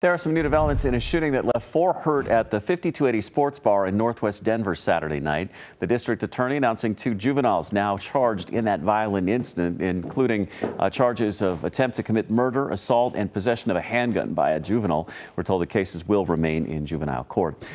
There are some new developments in a shooting that left four hurt at the 5280 Sports Bar in northwest Denver Saturday night. The district attorney announcing two juveniles now charged in that violent incident, including uh, charges of attempt to commit murder, assault, and possession of a handgun by a juvenile. We're told the cases will remain in juvenile court.